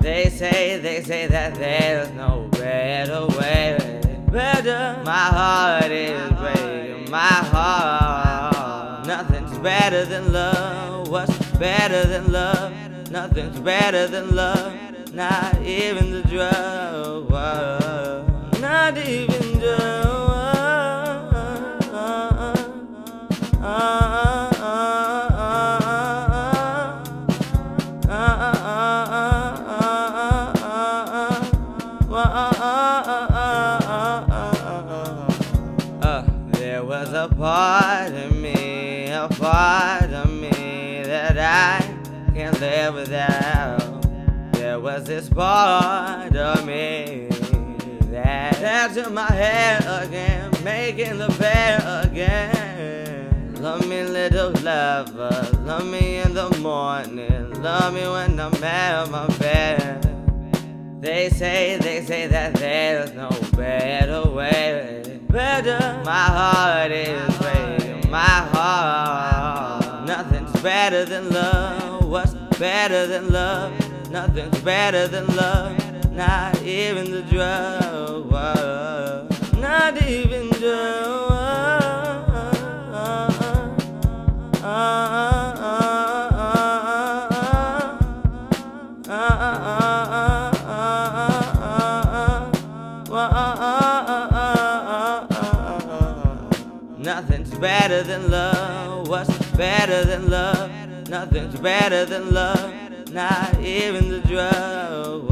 They say, they say that there's no better way. Better. My heart is breaking. My heart. Nothing's better than love. What's better than love? Nothing's better than love. Not even the drug. Not even. A part of me, a part of me that I can't live without. There was this part of me that had to my head again, making the bed again. Love me, little lover, love me in the morning, love me when I'm at my bed. They say, they say that there's no better. Better, my heart is breaking. My heart, nothing's better than love. What's better than love? Nothing's better than love. Not even the drug. Nothing's better than love. What's better than love? Nothing's better than love. Not even the drug.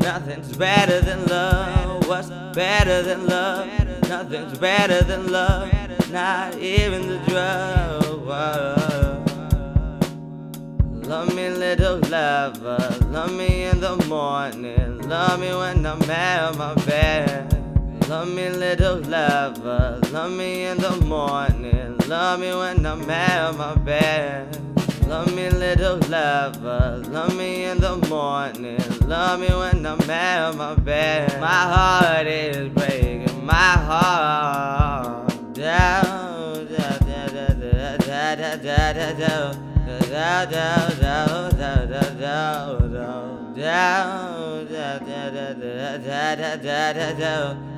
Nothing's better than love. What's better than love? Nothing's better than love. Not even the drug. Love me, little lover. Love me in the morning. Love me when I'm at my bed. Love me, little lover. Love me in the morning. Love me when I'm at my bed. Love me, little lover. Love me in the morning. Love me when I'm at my bed. My heart is breaking. My heart. Down, da da da da da da da da da. Da da da da da da da down da da da da da da da da da da da da da da da down da da da da da da da da da da da